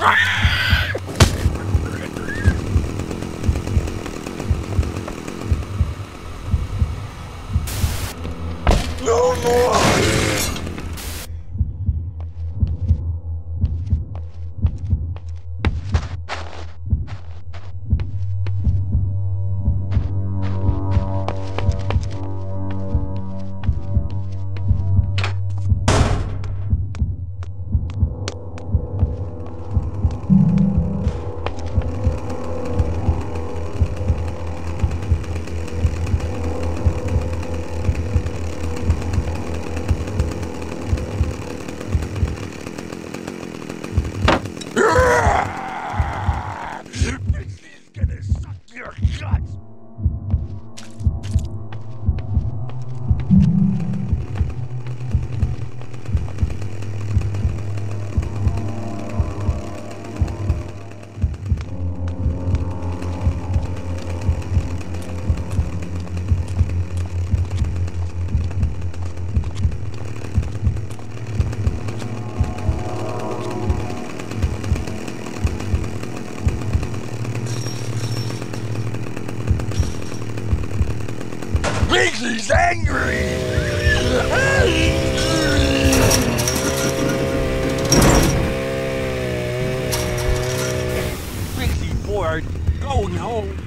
Right. she's angry! Pretty bored going oh, home.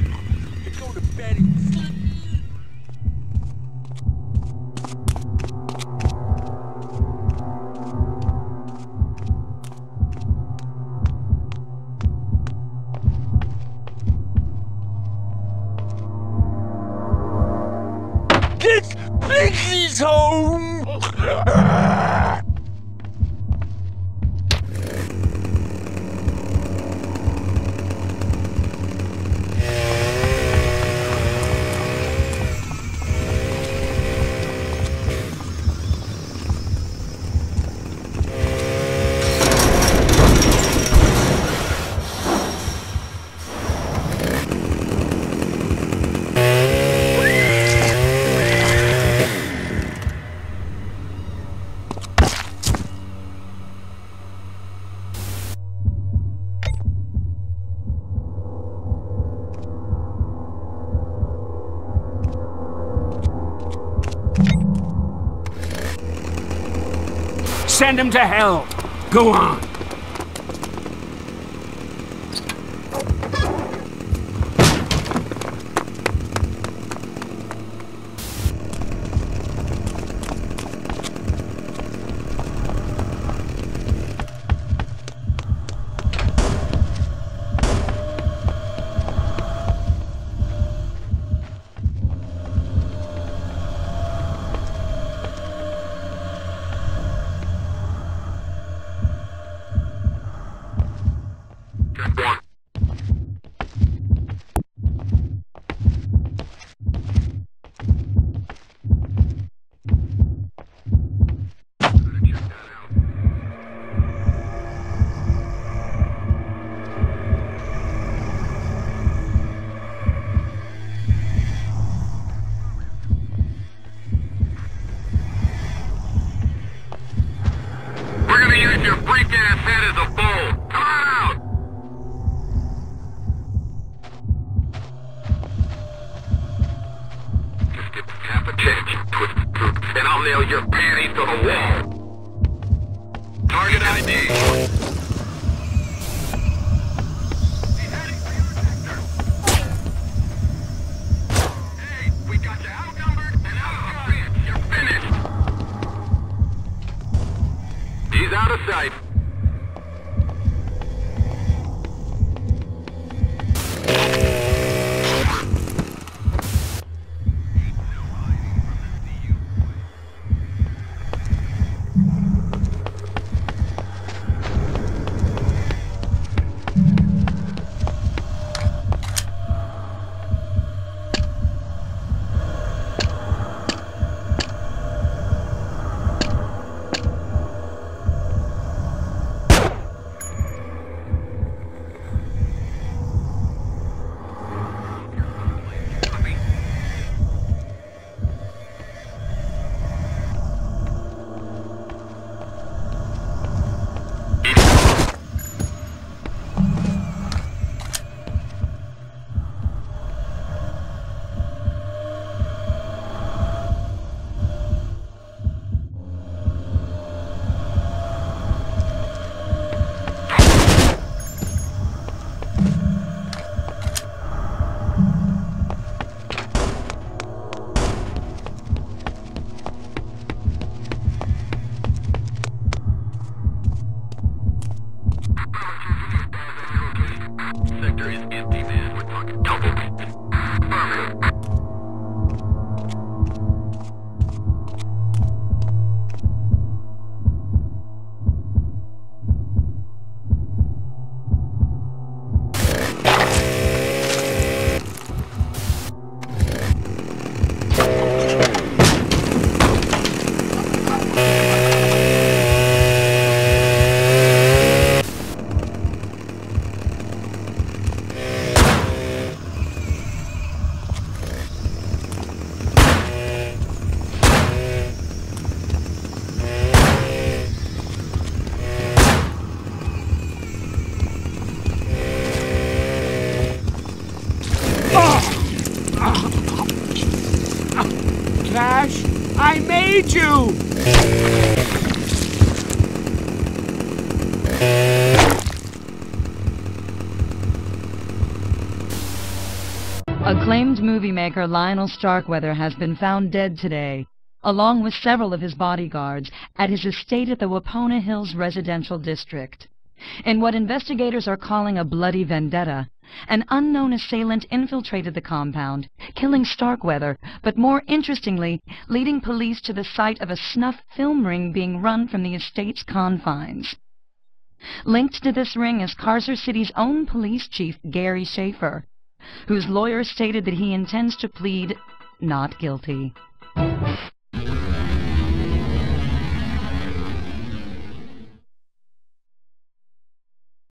Send him to hell. Go on. Acclaimed movie maker Lionel Starkweather has been found dead today, along with several of his bodyguards, at his estate at the Wapona Hills residential district. In what investigators are calling a bloody vendetta, an unknown assailant infiltrated the compound, killing Starkweather, but more interestingly, leading police to the site of a snuff film ring being run from the estate's confines. Linked to this ring is Carcer City's own police chief, Gary Schaefer, whose lawyer stated that he intends to plead not guilty.